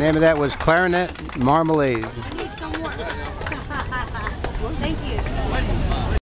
Name of that was Clarinet Marmalade.